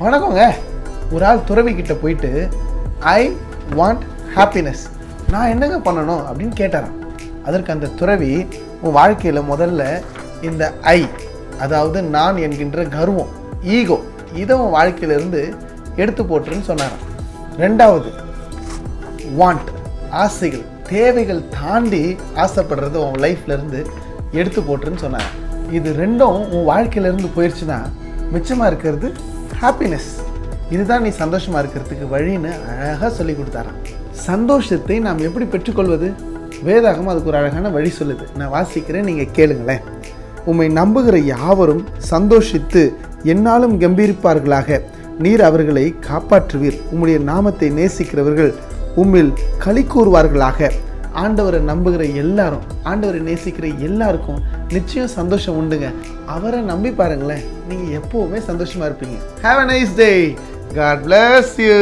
வணக்கங்க. ஒரு ஆள் துறவி கிட்ட போயிட்டு ஐ வாண்ட் ஹாப்பினஸ் நான் என்னங்க பண்ணணும் அப்படின்னு கேட்டாராம். அதற்கு அந்த துறவி உன் வாழ்க்கையில் முதல்ல இந்த ஐ அதாவது நான் என்கின்ற கர்வம் ஈகோ இதை உன் வாழ்க்கையிலேருந்து எடுத்து போட்டுருன்னு சொன்னாராம். ரெண்டாவது வாண்ட் ஆசைகள் தேவைகள் தாண்டி ஆசைப்படுறது உன் லைஃப்லேருந்து எடுத்து போட்டுருன்னு சொன்னாங்க இது ரெண்டும் உன் வாழ்க்கையிலேருந்து போயிடுச்சுன்னா மிச்சமாக இருக்கிறது ஹாப்பினஸ் இதுதான் நீ சந்தோஷமாக இருக்கிறதுக்கு வழின்னு அழகாக சொல்லி கொடுத்தாரான் சந்தோஷத்தை நாம் எப்படி பெற்றுக்கொள்வது? வேதாகம் அதுக்கு ஒரு அழகான வழி சொல்லுது. நான் வாசிக்கிறேன் நீங்கள் கேளுங்களேன். உம்மை நம்புகிற யாவரும் சந்தோஷித்து என்னாலும் கம்பீரிப்பார்களாக. நீர் அவர்களை காப்பாற்றுவீர். உம்முடைய நாமத்தை நேசிக்கிறவர்கள் உம்மில் களி கூறுவார்களாக. ஆண்டவரை நம்புகிற எல்லாரும் ஆண்டவரை நேசிக்கிற எல்லாருக்கும் நிச்சயம் சந்தோஷம் உண்டுங்க. அவரை நம்பி பாருங்களேன் நீங்கள் எப்போவுமே சந்தோஷமாக இருப்பீங்க. Have a nice day God bless you